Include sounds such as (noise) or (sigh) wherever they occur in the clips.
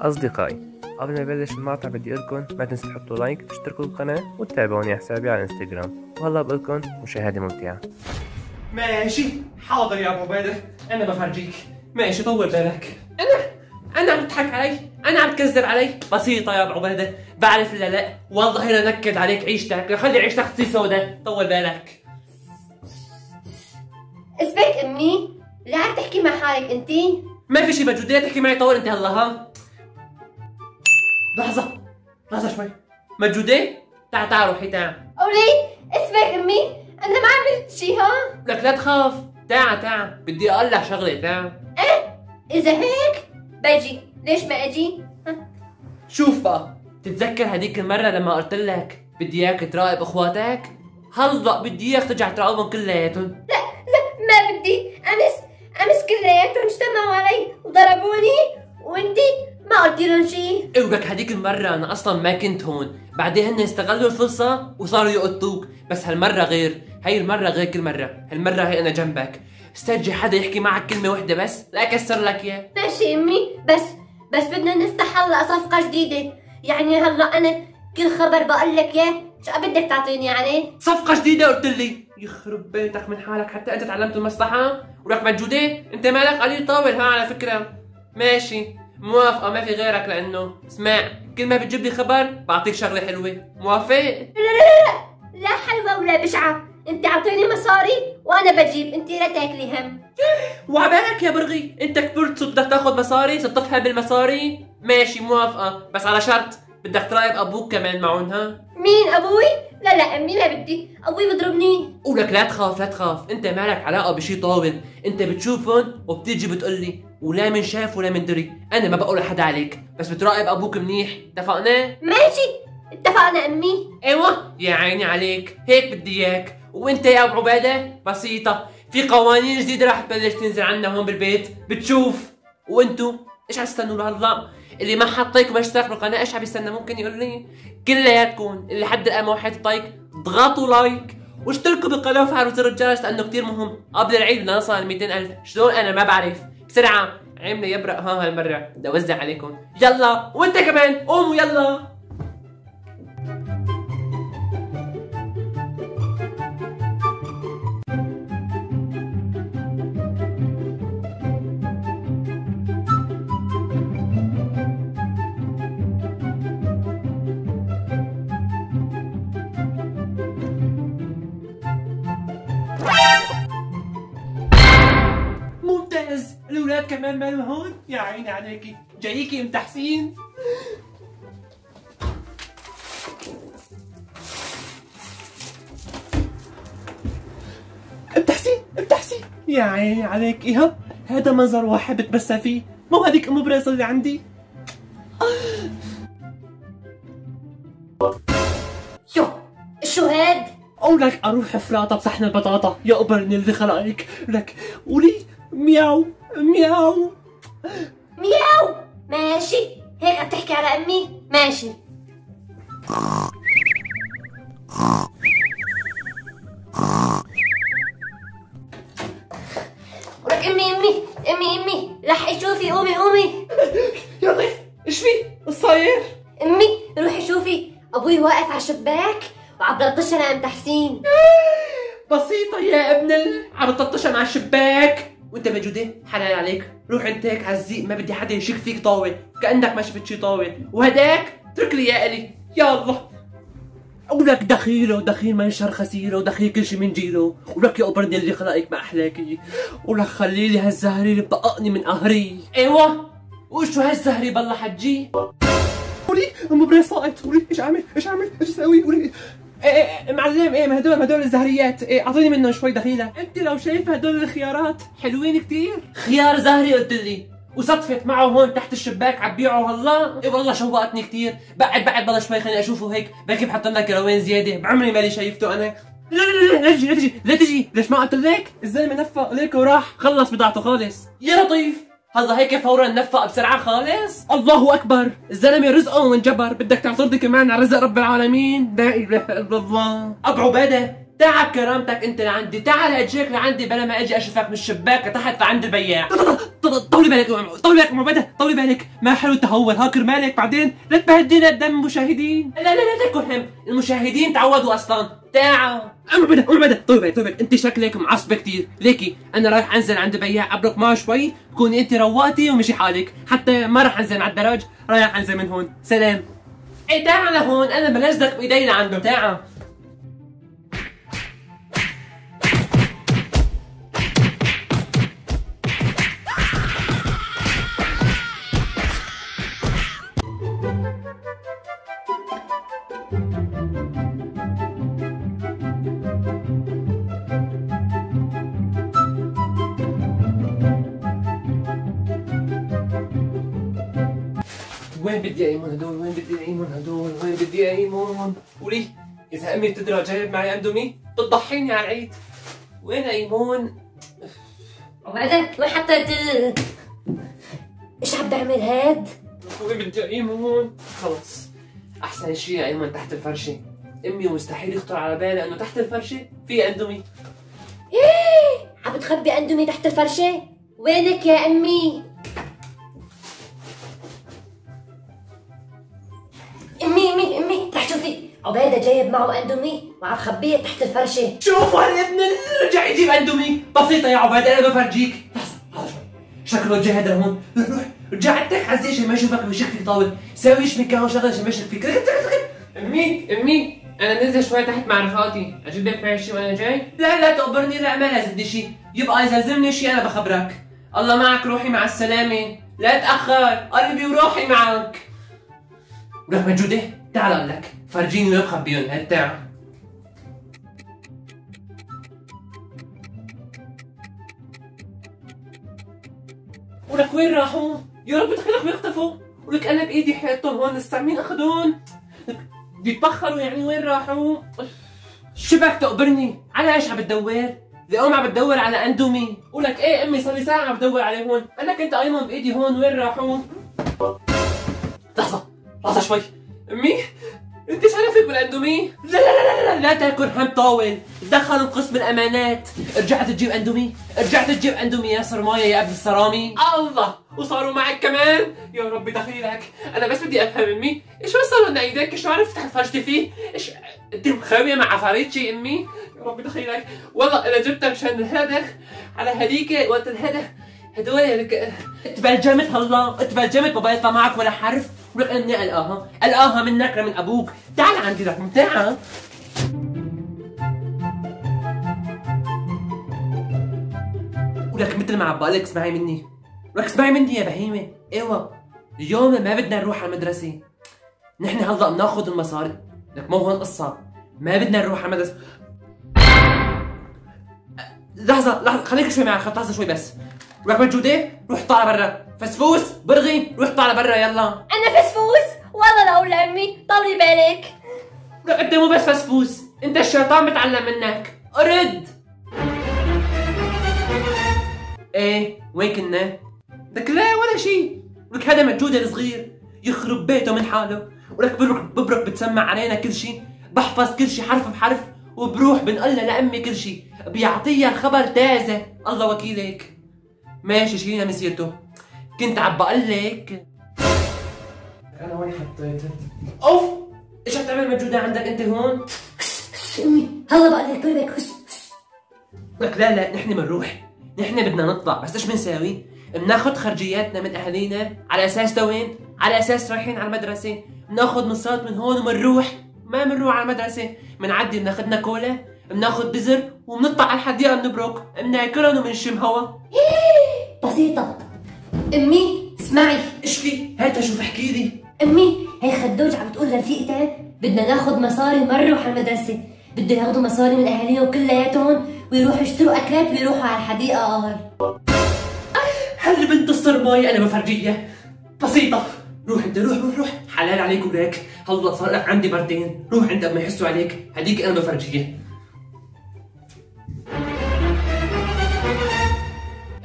أصدقائي قبل ما نبلش المقطع بدي أقولكم ما تنسوا تحطوا لايك تشتركوا بالقناة وتتابعوني على حسابي على الانستغرام وهلا بقولكم مشاهدة ممتعة. ماشي. حاضر يا أبو بدر. أنا بفرجيك. ماشي طول بالك. أنا؟ أنا عم تضحك علي؟ أنا عم تكذب علي؟ بسيطة يا أبو بدر. بعرف لا لا. والله أنا نكد عليك عيشتك. خلي عيشتك تصير سوداء. طول بالك. اسبك أمي لا عم تحكي مع حالك أنتي. ما في شي بجدية تحكي معي طول انت هلا ها؟ لحظة لحظة شوي. مجودة؟ تعال تعال روحي تعال اولي اسبك أمي؟ أنا ما عملت شي ها؟ لك لا تخاف. تعال تعال. بدي أقول لك شغلة تعال. إذا هيك؟ بجي ليش ما أجي ها؟ شوف بقى تتذكر هديك المرة لما قلت لك بدي إياك تراقب أخواتك؟ هلأ بدي إياك ترجع تراقبهم كلياتهم. لا ما قلتي لهم شي إيه ولك هديك المرة أنا أصلا ما كنت هون. بعدين هن استغلوا الفرصة وصاروا يقطوك. بس هالمرة غير. هاي المرة غير كل مرة. هالمرة هي أنا جنبك. استرجي حدا يحكي معك كلمة وحدة بس؟ لا اكسر لك اياه ماشي أمي. بس بس بدنا نفتح هلا صفقة جديدة. يعني هلأ أنا كل خبر بقول لك اياه شو بدك تعطيني عليه صفقة جديدة قلت لي. يخرب بيتك من حالك. حتى أنت تعلمت المصلحة. ولك مجودة أنت مالك قليل طاول ها على فكرة. ماشي. موافقة ما في غيرك لأنه اسمع كل ما بتجيب لي خبر بعطيك شغلة حلوة. موافق؟ لا حلوة ولا بشعة. أنت أعطيني مصاري وأنا بجيب. أنت لا تاكلي هم. (laughs) وعبالك يا برغي. أنت كبرت صرت بدك تاخذ مصاري صرت تفهم بالمصاري ماشي موافقة. بس على شرط بدك تراقب أبوك كمان معون ها؟ مين أبوي؟ لا لا أمي ما بدي. أبوي بضربني. ولك لا تخاف لا تخاف. أنت مالك علاقة بشي طاول. أنت بتشوفهم وبتيجي بتقلي ولا من شاف ولا من دري. أنا ما بقول لحدا عليك بس بتراقب أبوك منيح. اتفقنا؟ ماشي. اتفقنا أمي. أيوه. يا عيني عليك. هيك بدي إياك. وإنت يا أبو عبادة؟ بسيطة. في قوانين جديدة رح تبلش تنزل عنا هون بالبيت. بتشوف. وإنتو؟ إيش عم تستنوا لهلا اللي ما حط لايك وما اشترك بالقناة إيش عم يستنى؟ ممكن يقول لي. كلياتكم. اللي حد الان ما حاط لايك اضغطوا لايك. واشتركوا بالقناة وفعلوا زر الجرس لأنه كثير مهم. قبل العيد بدنا نوصل ل 200000 شلون؟ أنا ما بعرف. بسرعة. عملة يبرق. ها هالمرة. بدي أوزع عليكم. يلا. وأنت كمان. قوموا يلا. كمان مالوا هون يا عيني عليكي جايكي ام تحسين. ام تحسين ام تحسين. يا عيني عليكي ها هذا منظر واحد بتمسى فيه. مو هذيك أم بريس اللي عندي؟ يو شو هاد؟ أو لك أروح أفراطة بصحن البطاطا. يا قبرني اللي خلقك. لك ولي مياو مياو. مياو. ماشي. هيك عم تحكي على أمي. ماشي. ولك أمي أمي أمي أمي. لحقي شوفي قومي قومي. يا ضيف إيش في؟ صاير؟ أمي روحي شوفي. أبوي واقف على الشباك وعم بلطش أنا ام تحسين. بسيطة يا ابن ال عم تطشها مع الشباك. وانت موجودة حلال عليك. روح انت هيك الزيق ما بدي حدا يشك فيك طاول كأنك ما شفت شي طاول وهداك؟ اترك لي يا إلي. يلا. ولك دخيلة ودخيل ما ينشر خسيرة ودخيل كل شي من جيله ولك يا قبرني اللي خلقك ما أحلاكي. ولك خلي لي هالزهري اللي بققني من قهري أيوه. وشو هالزهري بالله حجي ولي أم بري ساقط ولي إيش عامل؟ إيش عامل؟ إيش أسوي ولي إيه إيه معلم إيه ما هدول ما هدول الزهريات إيه اعطيني منهم شوي دخيله انت لو شايف هدول الخيارات حلوين كتير خيار زهري قلت لي وصدفت معه هون تحت الشباك عم بيعه هلا إيه والله شوقتني كتير بعد بعد بالله شوي خليني اشوفه هيك بلكي بحط لنا كيلوين زياده بعمري مالي شايفته أنا لا لا لا لا تجي لا تجي لا تجي ليش ما قلت لك الزلمه نفق ليك وراح خلص بضاعته خالص يا لطيف هلا هيك فورا نفق بسرعة خالص. الله أكبر. الزلمة رزقه وانجبر بدك تعترضي كمان على رزق رب العالمين؟ لا إله إلا الله. ابو عباده تعال كرامتك انت لعندي. تعال اجيك لعندي بلا ما أجي اشوفك من الشباك تحت لعند البياع طولي بالك طولي بالك معبده طولي بالك. ما حلو التهور ها كرمالك بعدين؟ لا تبهدلنا قدام المشاهدين. لا لا لا تكون هم المشاهدين تعودوا أصلا. تعال. معبده معبده طولي بالك طولي بالك. انت شكلك معصبه كثير ليكي أنا رايح أنزل عند بياع ابرك معه شوي. تكوني أنت روقتي ومشي حالك. حتى ما راح أنزل على الدرج رايح أنزل من هون. سلام. إيه تعال لهون أنا بلزقك بإيدي لعنده تعال. وين بدي ايمون هدول؟ وين بدي ايمون هدول؟ وين بدي ايمون قولي إذا أمي بتدرى جايب معي اندومي بتضحيني على العيد. وين ايمون وبعدين وين حطيت إيش عم بعمل هاد؟ وين بدي ايمون خلص أحسن شيء ايمون تحت الفرشة. أمي مستحيل يخطر على بالها إنه تحت الفرشة في اندومي عم بتخبي اندومي تحت الفرشة؟ وينك يا؟ أمي؟ عبيدة جايب معه أندومي وعم خبية تحت الفرشة. شوفوا هالابن اللي رجع يجيب أندومي. بسيطة يا عباد أنا بفرجيك. شكله جاي هذا لهون روح روح رجع عندك. على الزيشة ما يشوفك ويشك فيك طاول. ساوي شمك كان شغله عشان ما يشك فيك ركض ركض ركض أمي أمي أنا نزل شوي تحت مع رفقاتي أجيب لك معي شيء وأنا جاي؟ لا لا تقبرني. لا ما لازمني شيء يبقى إذا لزمني شيء أنا بخبرك. الله معك روحي مع السلامة. لا تأخر. قلبي وروحي معك. ولك موجوده تعال أقول لك فرجيني وين مخبيهم تعال ولك وين راحوا؟ يا رب دخلك بيختفوا ولك أنا بإيدي حياتهم هون لسه مين اخذون؟ بيتبخروا يعني وين راحوا؟ شبك تقبرني؟ على إيش عم بتدور؟ اليوم عم بتدور على أندومي ولك إيه أمي صار لي ساعة عم بدور عليه هون أنا كنت قايمهم بإيدي هون وين راحوا؟ لحظة لحظة شوي امي انت إيش عرفت بالاندومي؟ لا لا لا لا لا تأكل هم طاول. دخلوا قسم الأمانات. رجعت تجيب اندومي رجعت تجيب اندومي يا صرمايه يا ابن الصرامي الله! وصاروا معك كمان. يا ربي دخيلك. أنا بس بدي أفهم أمي إيش وصلوا لنا إيديك؟ شو عرفت فرجتي فيه؟ إيش أنت مخاوية مع عفاريت شي أمي؟ يا ربي دخيلك. والله أنا جبتها مشان هذا على هذيك وقت هذا هدول تبلجمت هلا تبلجمت ما بيطلع معك ولا حرف. ولك اني القاها القاها منك من أبوك. تعال عندي لك تعال ولك مثل ما عم بقولك اسمعي مني. ولك اسمعي مني يا بهيمة. إيوه اليوم ما بدنا نروح على المدرسة. نحن هلأ بناخذ المصاري. لك مو هون قصة. ما بدنا نروح على المدرسة. لحظة لحظة خليك شوي معي لحظة شوي بس. ولك موجودة؟ روح طالع برا. فسفوس برغي روح طالع برا يلا. أنا فسفوس والله لا أقول لامي طولي بالك. ولك انت مو بس فسفوس أنت الشيطان بتعلم منك. أرد. إيه وين كنا؟ لك لا ولا شيء. ولك هذا مجود الصغير يخرب بيته من حاله. ولك ببرك ببرك بتسمع علينا كل شيء بحفظ كل شيء حرف بحرف وبروح بنقول لها لامي كل شيء. بيعطيها الخبر تازة. الله وكيلك. ماشي شيلنا مسيرته. كنت عم بقول لك. أنا وين حطيته أوف! إيش عم تعمل مجودة عندك أنت هون؟ أمي؟ هلا بقول لك هس. لك لا لا نحن بنروح. نحن بدنا نطلع بس إيش بنساوي؟ بناخذ خرجياتنا من أهالينا على أساس لوين؟ على أساس رايحين على المدرسة. بناخذ مصارات من هون وبنروح. ما بنروح على المدرسة. بنعدي بناخذنا كولا بناخذ بزر وبنطلع على الحديقة بنبرك. بناكلهم وبنشم هوا. بسيطة. أمي اسمعي. إيش في؟ هات شوف احكي لي. أمي هي خدوج عم تقول لرفيقتها بدنا ناخذ مصاري وما نروح على المدرسة. بده ياخذوا مصاري من أهاليهم كلياتهم ويروحوا يشتروا أكلات ويروحوا على الحديقة قال هل بنت الصرماية أنا بفرجيها؟ بسيطة. روح انت روح روح روح. حلال عليك ولاك هلا صار لك عندي بردين. روح عند ما يحسوا عليك. هديك أنا بفرجيها.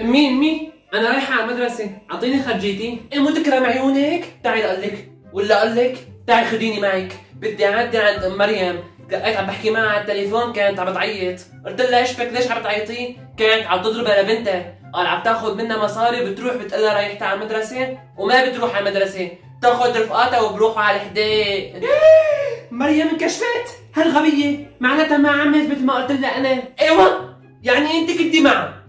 أمي أمي. أنا رايحة على المدرسة. أعطيني خرجيتي. إيه مو تكرم عيونك تعي أقول لك ولا أقول لك تعي خديني معك. بدي أعدي عند أم مريم. دقيت عم بحكي معها على التليفون. كانت عم تعيط قلت لها إيش بك؟ ليش عم تعيطي كانت عم تضربها لبنتها قال عم تاخذ منها مصاري بتروح بتقلها رايحتها على المدرسة. وما بتروح على المدرسة. تاخذ رفقاتها وبروحوا على الحديق (laughs) مريم انكشفت. هالغبية. معناتها ما عملت مثل ما قلت لها أنا. إيوه. يعني أنت كنتي معها.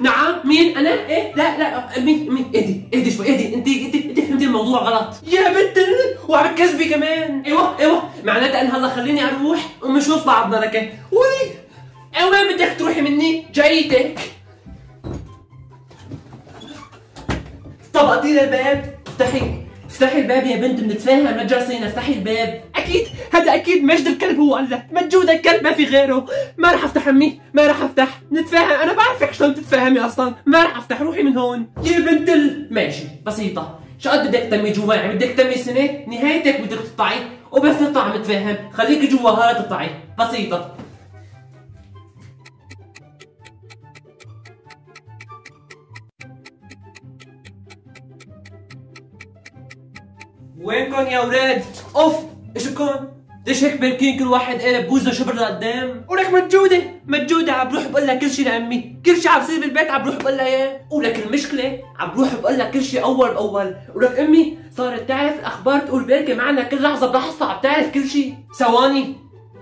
نعم مين؟ أنا؟ إيه؟ لا لا مين؟ مين؟ اهدي اهدي شوي اهدي انت انت انت فهمتي الموضوع غلط. يا بنت وعم تكذبي كمان. أيوه أيوه. معناتها إن هلا خليني أروح ونشوف بعضنا لك وي إيه وين بدك تروحي مني؟ جايتك. طبقتي للباب. افتحي افتحي الباب يا بنت بنتفاهم. لا تجرسينا افتحي الباب. أكيد هذا أكيد مجد الكلب هو قال لك مجود الكلب ما في غيره. ما راح أفتح أمي ما راح أفتح. نتفاهم أنا بعرفك شلون تتفاهمي أصلا. ما راح أفتح روحي من هون. يا بنت ال... ماشي بسيطة. شو قد بدك تمي يعني بدك تمي سنة؟ نهايتك بدك تطلعي وبس نطلع متفاهم خليكي جوا هلا تطلعي بسيطة. وينكم يا أولاد؟ أوف! ايشكم؟ ليش هيك باركين كل واحد قالب بوزه شبر لقدام؟ ولك مجودة مجودة عم بروح بقول لها كل شيء لأمي، كل شيء عم بصير بالبيت عم بروح بقول لها إياه، ولك المشكلة عم بروح بقول لها كل شيء أول بأول، ولك أمي صارت تعرف الأخبار تقول بركة معنا كل لحظة بلحظة عم تعرف كل شيء، ثواني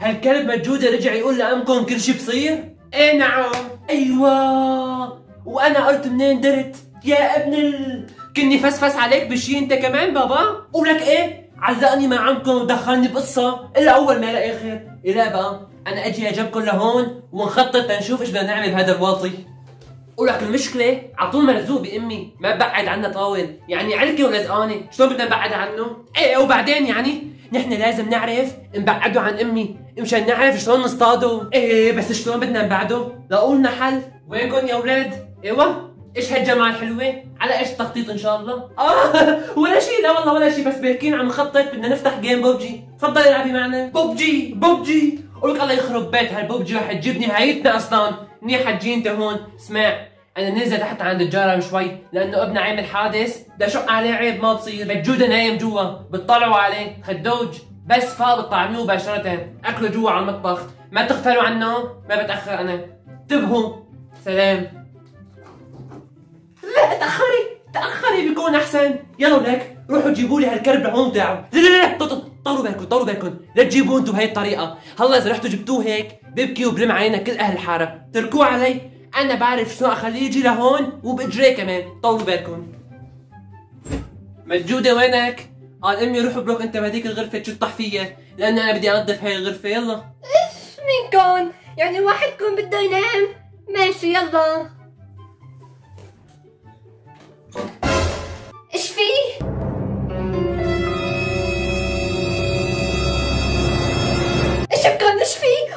هالكلب مجودة رجع يقول لأمكم كل شيء بصير؟ إيه نعم. أيوه. وأنا قلت منين درت؟ يا ابن ال... كني فسفس عليك بشي أنت كمان بابا؟ ولك إيه؟ علقني مع عمكم ودخلني بقصة. إلا أول ما إيه لا بقى أنا أجي اجيبكم لهون ونخطط تنشوف إيش بدنا نعمل بهذا الواطي. ولك المشكلة على طول مرزوق بأمي ما ببعد عنها طاول. يعني علكة ولزقانة شلون بدنا نبعد عنه؟ إيه وبعدين يعني نحن لازم نعرف نبعده عن أمي. مشان نعرف شلون نصطاده. إيه بس شلون بدنا نبعده؟ لقولنا حل وينكم يا أولاد؟ إيوه. إيش هالجماعة الحلوة؟ على إيش التخطيط إن شاء الله؟ آه (laughs) ولا شيء لا والله ولا شيء بس بيركين عم نخطط بدنا نفتح جيم ببجي. تفضلي العبي معنا. ببجي ببجي. قولك الله يخرب بيت هالببجي رح تجيب نهايتنا أصلا. منيح أنت هون. اسمع أنا نزل تحت عند الجارة شوي لأنه ابنها عامل حادث بدي أشق عليه عيب ما بصير. بجودة نايم جوا. بتطلعوا عليه. خدوج. بس فاض بطعموه مباشرة. اكلوا جوا على المطبخ. ما تغفلوا عنه ما بتأخر أنا. انتبهوا. سلام. لا تأخري تأخري بيكون أحسن. يلا ولك روحوا جيبوا لي هالكلب لهون تاعه لا لا لا ط- ط- طولوا بالكم طولوا بالكم لا تجيبوه أنتم بهي الطريقة. هلا إذا رحتوا جبتوه هيك بيبكي وبلم علينا كل أهل الحارة. تركوه علي. أنا بعرف شو أخليه يجي لهون وبإجريه كمان. طولوا بالكم مجودة وينك؟ قال أمي روح بروك أنت بهديك الغرفة تشطح فيها لأن أنا بدي أنظف هاي الغرفة يلا. مين كون؟ يعني الواحد يكون بده ينام؟ ماشي يلا.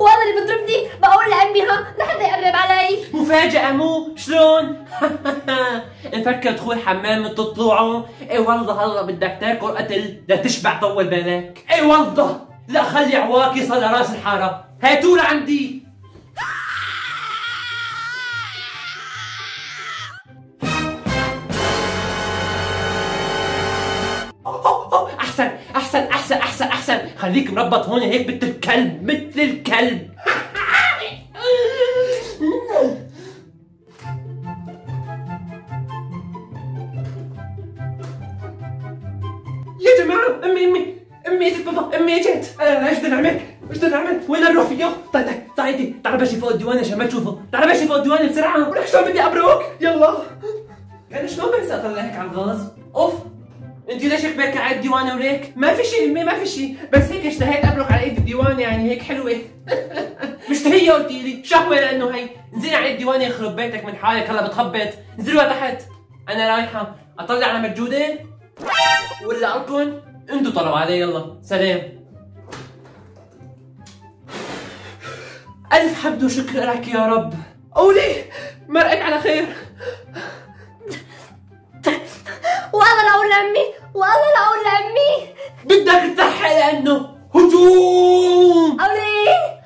وهذا اللي بضربني بقول لامي ها؟ لحتى يقرب علي. مفاجأة مو؟ شلون؟ (laughs) مفكر تدخل حمام تطلعوا اي والله هلا بدك تاكل قتل. لا تشبع طول بالك. اي والله. لا خلي عواك يصل لراس الحارة. هاتوا لعندي. خليك مربط هون هيك مثل الكلب مثل الكلب يا جماعة أمي أمي أمي اجت بابا أمي اجت آه، إيش بدنا نعمل؟ إيش بدنا نعمل؟ وين نروح فيه؟ طيب طيب تعال بشي فوق الديوان عشان ما تشوفه تعال بشي فوق الديوان بسرعة ولك شلون بدي أبروك؟ يلا يعني شلون بنسى أطلع هيك على الغاز؟ أوف انت ليش بركة على الديوان وليك؟ ما في شيء امي ما في شيء. بس هيك اشتهيت ابرك على إيد الديوان يعني هيك حلوة. (laughs) مشتهية قلتي لي. شهوة لأنه هي انزلي على الديوان يخرب بيتك من حالك. هلا بتخبط. انزلوا تحت أنا رايحة. أطلع على مجودة ولا أركن. أنتوا طلعوا علي. يلا. سلام. ألف حمد وشكر لك يا رب. قولي مرقك على خير. والله لا أقول لامي والله لا أقول لامي. بدك تضحي لأنه هجوم. اولي